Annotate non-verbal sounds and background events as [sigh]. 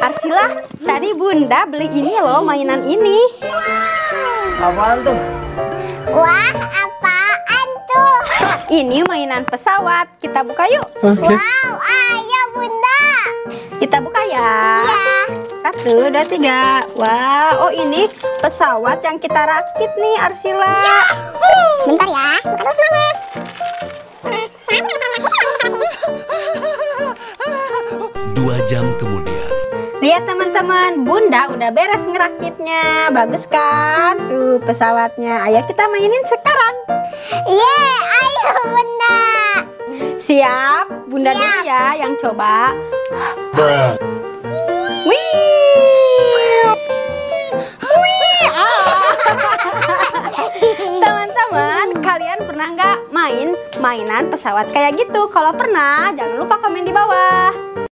Arsila, tadi Bunda beli ini loh mainan ini. Apaan tuh? Wah, apaan tuh? [laughs] Ini mainan pesawat. Kita buka yuk. Wow, ayo Bunda. Kita buka ya. Ya. Satu, dua, tiga. Wah, oh ini pesawat yang kita rakit nih Arsila. Bentar ya. Dua jam kemudian. Lihat teman-teman, Bunda udah beres ngerakitnya. Bagus kan? Tuh pesawatnya. Ayo kita mainin sekarang. Ye, ayo Bunda. Siap? Bunda dulu ya yang coba. Wih. Wih. Ah. [laughs] Teman-teman, kalian pernah nggak main mainan pesawat kayak gitu? Kalau pernah, jangan lupa komen di bawah.